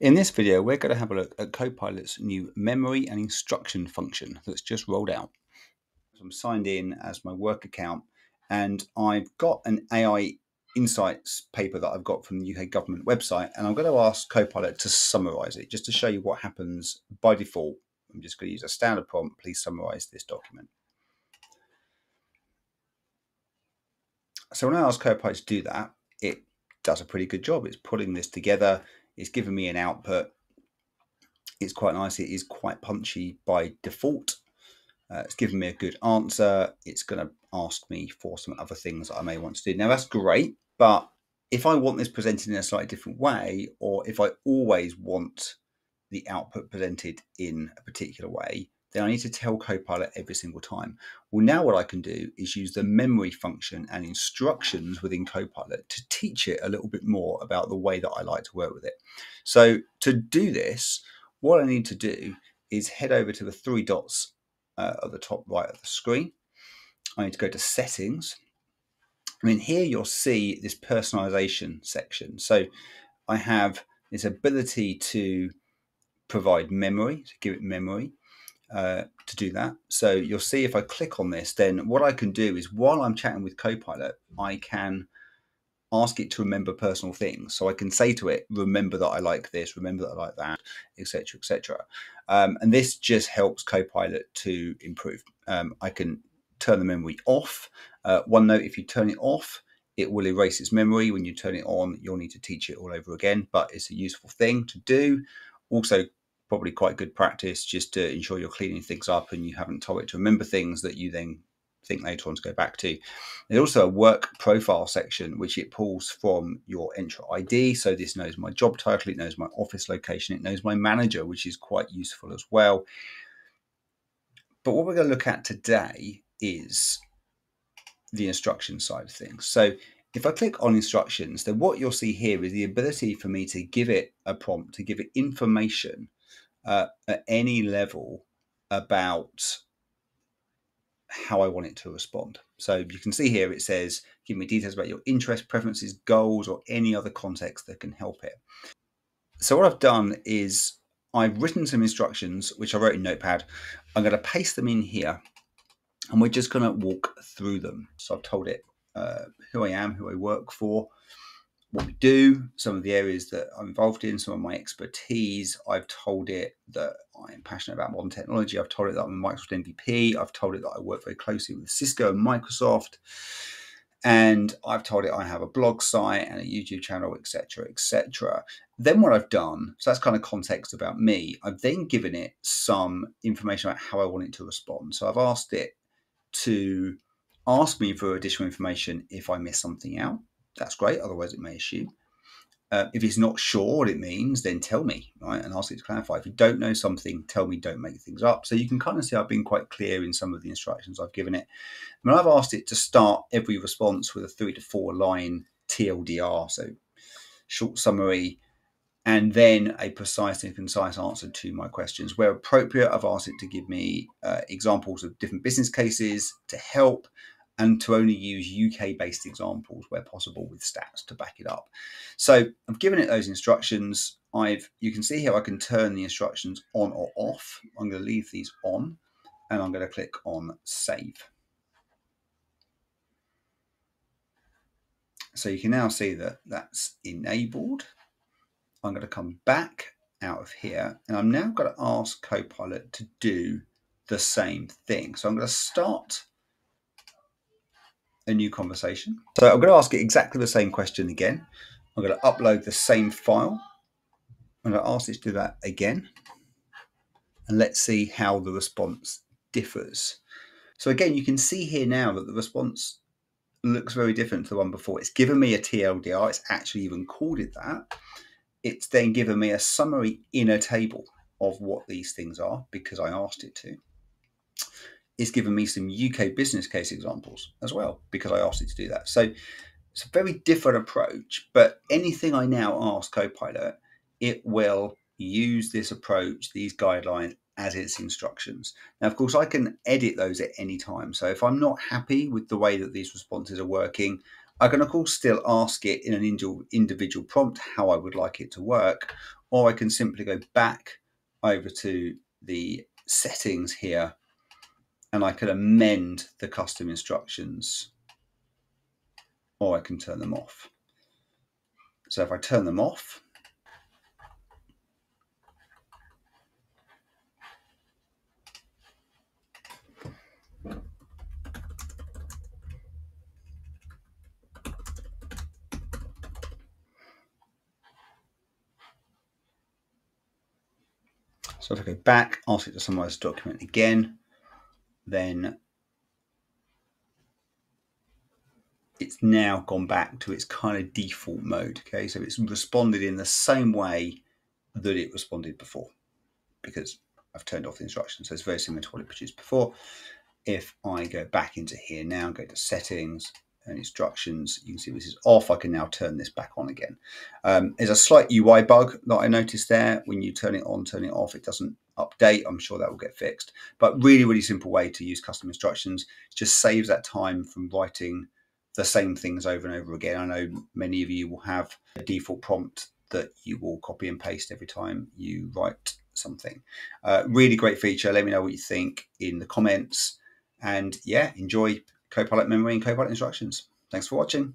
In this video, we're going to have a look at Copilot's new memory and instruction function that's just rolled out. So I'm signed in as my work account and I've got an AI insights paper that I've got from the UK government website and I'm going to ask Copilot to summarize it just to show you what happens by default. I'm just going to use a standard prompt, please summarize this document. So when I ask Copilot to do that, it does a pretty good job. It's putting this together it's given me an output. It's quite nice. It is quite punchy by default. Uh, it's given me a good answer. It's going to ask me for some other things that I may want to do. Now, that's great, but if I want this presented in a slightly different way, or if I always want the output presented in a particular way, then I need to tell Copilot every single time. Well, now what I can do is use the memory function and instructions within Copilot to teach it a little bit more about the way that I like to work with it. So to do this, what I need to do is head over to the three dots uh, at the top right of the screen. I need to go to settings. I mean, here you'll see this personalization section. So I have this ability to provide memory, to give it memory. Uh, to do that. So you'll see if I click on this, then what I can do is while I'm chatting with Copilot, I can ask it to remember personal things. So I can say to it, remember that I like this, remember that I like that, etc., etc. Um, and this just helps Copilot to improve. Um, I can turn the memory off. Uh, one note: if you turn it off, it will erase its memory. When you turn it on, you'll need to teach it all over again. But it's a useful thing to do. Also, probably quite good practice just to ensure you're cleaning things up and you haven't told it to remember things that you then think later on to go back to. There's also a work profile section which it pulls from your Entra ID. So this knows my job title, it knows my office location, it knows my manager, which is quite useful as well. But what we're going to look at today is the instruction side of things. So if I click on instructions, then what you'll see here is the ability for me to give it a prompt, to give it information uh, at any level about how I want it to respond. So you can see here it says, give me details about your interest, preferences, goals, or any other context that can help it. So what I've done is I've written some instructions, which I wrote in Notepad. I'm going to paste them in here and we're just going to walk through them. So I've told it uh, who I am, who I work for, what we do, some of the areas that I'm involved in, some of my expertise. I've told it that I'm passionate about modern technology. I've told it that I'm a Microsoft MVP. I've told it that I work very closely with Cisco and Microsoft. And I've told it I have a blog site and a YouTube channel, etc., etc. Then what I've done, so that's kind of context about me. I've then given it some information about how I want it to respond. So I've asked it to ask me for additional information if I miss something out that's great. Otherwise, it may assume. Uh, if it's not sure what it means, then tell me, right? And ask it to clarify. If you don't know something, tell me, don't make things up. So you can kind of see I've been quite clear in some of the instructions I've given it. I mean, I've asked it to start every response with a three to four line TLDR, so short summary, and then a precise and concise answer to my questions. Where appropriate, I've asked it to give me uh, examples of different business cases to help and to only use UK based examples where possible with stats to back it up. So I've given it those instructions. I've you can see here I can turn the instructions on or off. I'm going to leave these on and I'm going to click on save. So you can now see that that's enabled. I'm going to come back out of here and I'm now going to ask Copilot to do the same thing. So I'm going to start a new conversation. So I'm going to ask it exactly the same question again. I'm going to upload the same file. I'm going to ask it to do that again. And let's see how the response differs. So again, you can see here now that the response looks very different to the one before. It's given me a TLDR. It's actually even called it that. It's then given me a summary in a table of what these things are because I asked it to it's given me some UK business case examples as well because I asked it to do that. So it's a very different approach, but anything I now ask Copilot, it will use this approach, these guidelines as its instructions. Now, of course, I can edit those at any time. So if I'm not happy with the way that these responses are working, I can, of course, still ask it in an individual prompt how I would like it to work, or I can simply go back over to the settings here and I can amend the custom instructions or I can turn them off. So if I turn them off, So if I go back, ask it to summarize the document again, then it's now gone back to its kind of default mode. Okay, so it's responded in the same way that it responded before because I've turned off the instructions. So it's very similar to what it produced before. If I go back into here now, go to settings, and instructions. You can see this is off. I can now turn this back on again. Um, there's a slight UI bug that I noticed there. When you turn it on, turn it off, it doesn't update. I'm sure that will get fixed. But really, really simple way to use custom instructions. Just saves that time from writing the same things over and over again. I know many of you will have a default prompt that you will copy and paste every time you write something. Uh, really great feature. Let me know what you think in the comments. And yeah, enjoy Copilot memory and Copilot instructions. Thanks for watching.